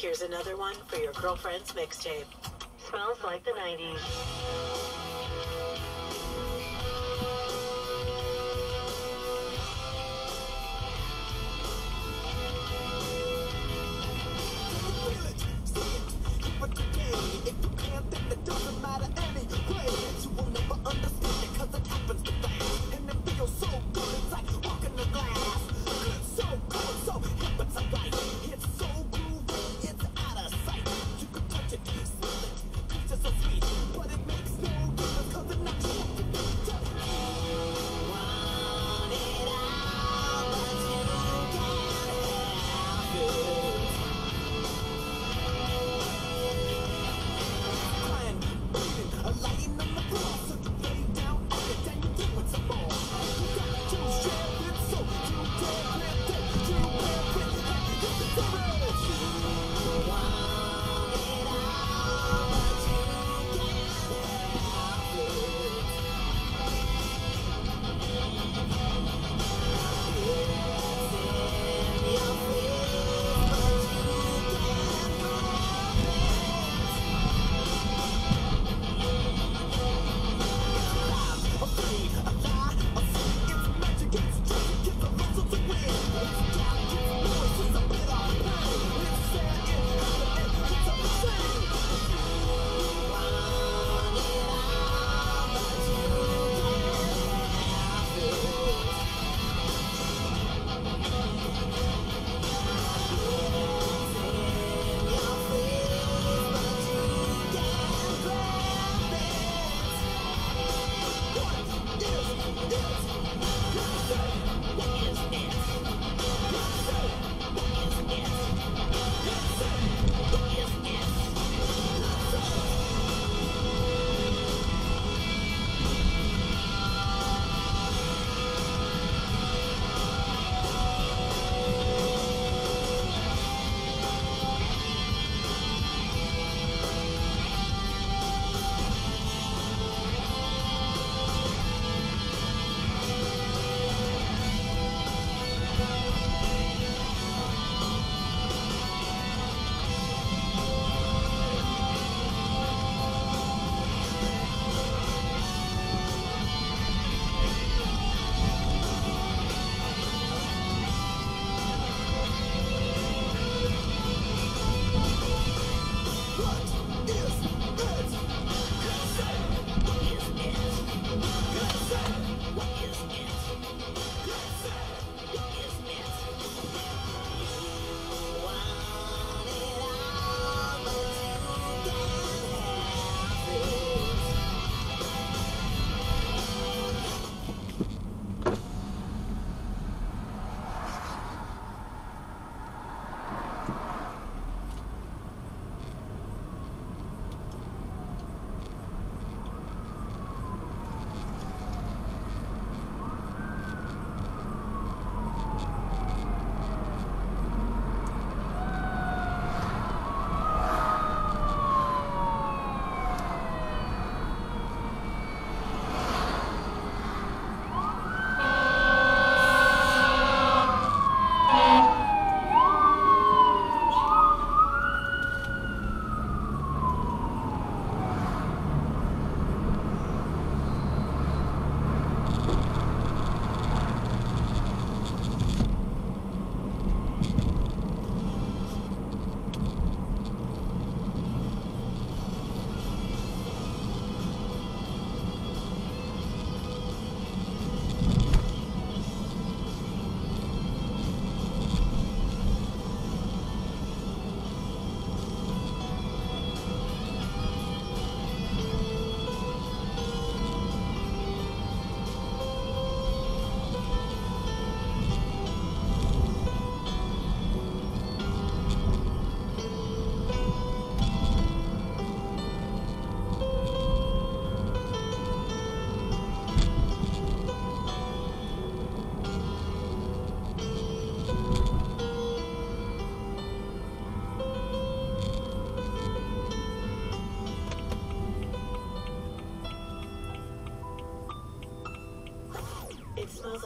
Here's another one for your girlfriend's mixtape. Smells like the 90s.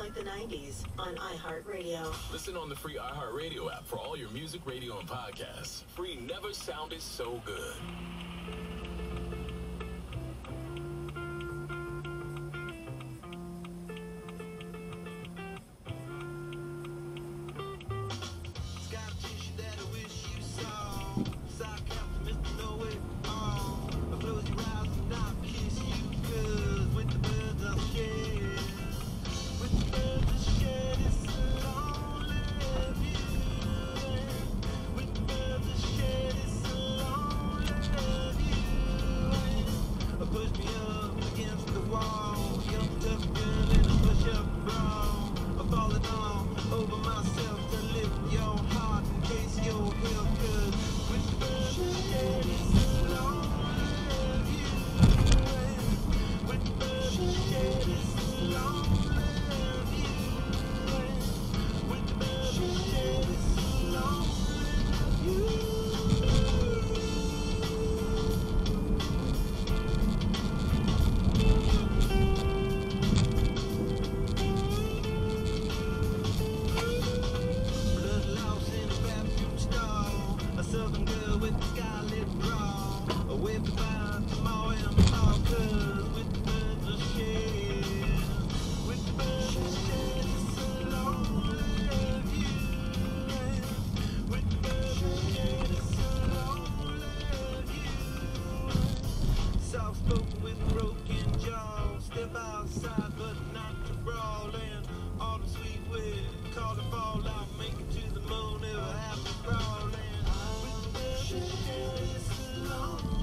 90s on iHeartRadio. Listen on the free iHeartRadio app for all your music, radio, and podcasts. Free never sounded so good. folk with broken jaws. Step outside, but not to brawl And All the sweet wind, call the fall out. Make it to the moon, it'll happen crawling. With the shit, it's long.